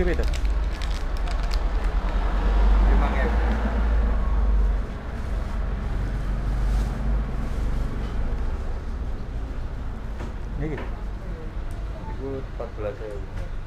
Iki beda. Ini gitu. Iki. Itu 14 ewu.